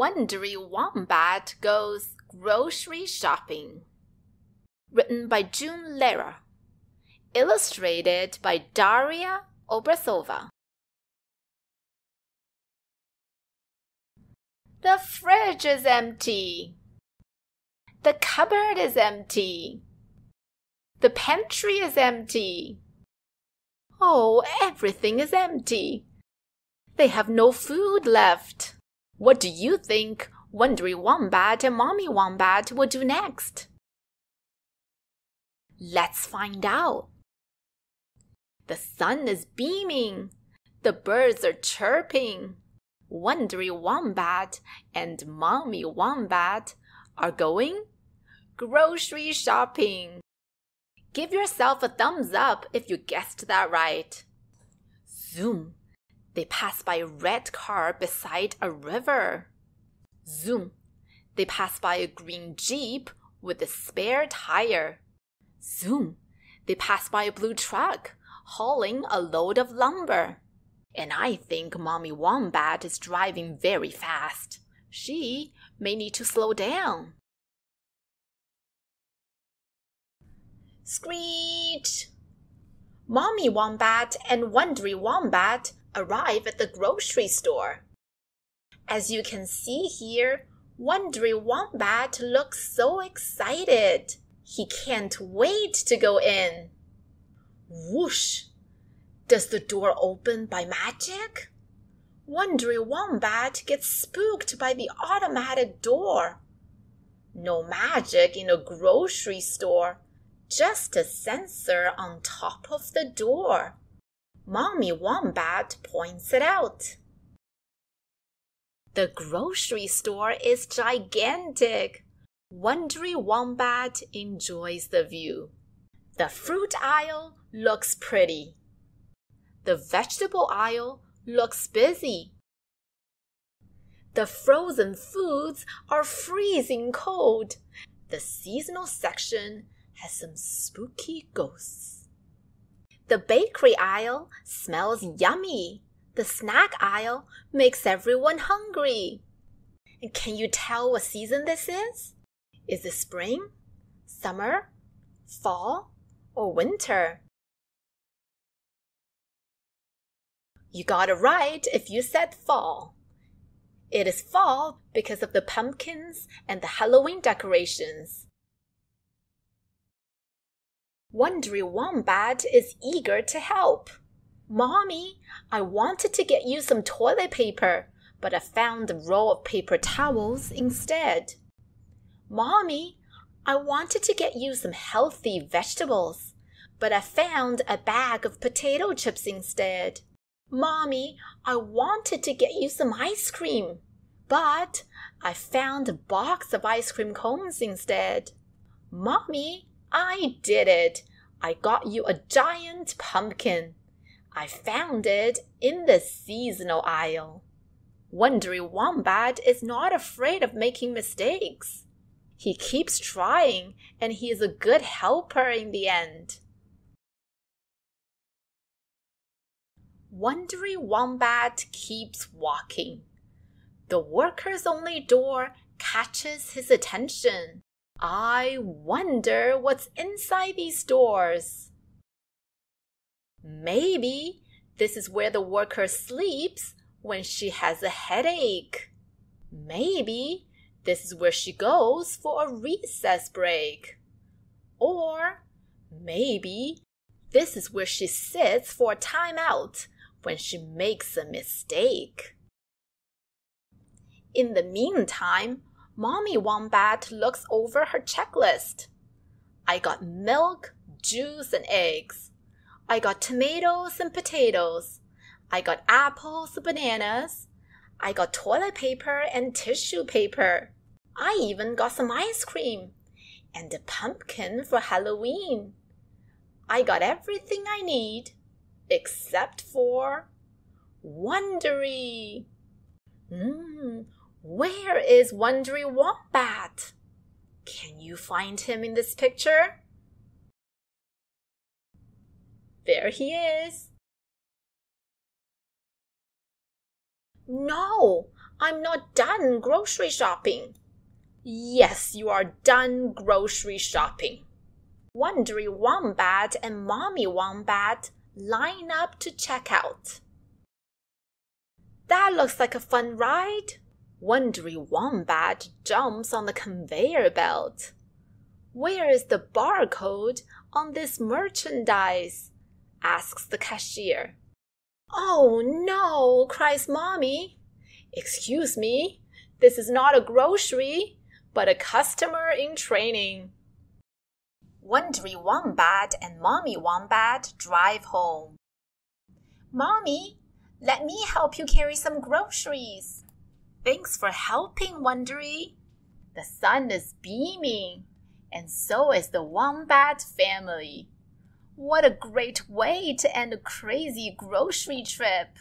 Wondery Wombat Goes Grocery Shopping. Written by June Lehrer. Illustrated by Daria Obrazova. The fridge is empty. The cupboard is empty. The pantry is empty. Oh, everything is empty. They have no food left. What do you think Wondery Wombat and Mommy Wombat will do next? Let's find out. The sun is beaming. The birds are chirping. Wondery Wombat and Mommy Wombat are going grocery shopping. Give yourself a thumbs up if you guessed that right. Zoom. They pass by a red car beside a river. Zoom. They pass by a green Jeep with a spare tire. Zoom. They pass by a blue truck hauling a load of lumber. And I think Mommy Wombat is driving very fast. She may need to slow down. Screech! Mommy Wombat and Wondery Wombat arrive at the grocery store. As you can see here, Wondery Wombat looks so excited. He can't wait to go in. Whoosh! Does the door open by magic? Wondery Wombat gets spooked by the automatic door. No magic in a grocery store, just a sensor on top of the door. Mommy Wombat points it out. The grocery store is gigantic. Wondery Wombat enjoys the view. The fruit aisle looks pretty. The vegetable aisle looks busy. The frozen foods are freezing cold. The seasonal section has some spooky ghosts. The bakery aisle smells yummy. The snack aisle makes everyone hungry. And can you tell what season this is? Is it spring, summer, fall, or winter? You got it right if you said fall. It is fall because of the pumpkins and the Halloween decorations. Wondery Wombat is eager to help. Mommy, I wanted to get you some toilet paper, but I found a roll of paper towels instead. Mommy, I wanted to get you some healthy vegetables, but I found a bag of potato chips instead. Mommy, I wanted to get you some ice cream, but I found a box of ice cream cones instead. Mommy, I did it. I got you a giant pumpkin. I found it in the seasonal aisle. Wondery Wombat is not afraid of making mistakes. He keeps trying and he is a good helper in the end. Wondery Wombat keeps walking. The worker's only door catches his attention. I wonder what's inside these doors. Maybe this is where the worker sleeps when she has a headache. Maybe this is where she goes for a recess break. Or maybe this is where she sits for a timeout when she makes a mistake. In the meantime, Mommy Wombat looks over her checklist. I got milk, juice, and eggs. I got tomatoes and potatoes. I got apples and bananas. I got toilet paper and tissue paper. I even got some ice cream and a pumpkin for Halloween. I got everything I need except for Wondery. Mmm, where is Wondery Wombat? Can you find him in this picture? There he is. No, I'm not done grocery shopping. Yes, you are done grocery shopping. Wondery Wombat and Mommy Wombat line up to check out. That looks like a fun ride. Wondery Wombat jumps on the conveyor belt. Where is the barcode on this merchandise? asks the cashier. Oh no, cries Mommy. Excuse me, this is not a grocery, but a customer in training. Wondery Wombat and Mommy Wombat drive home. Mommy, let me help you carry some groceries. Thanks for helping, Wondery. The sun is beaming, and so is the Wombat family. What a great way to end a crazy grocery trip!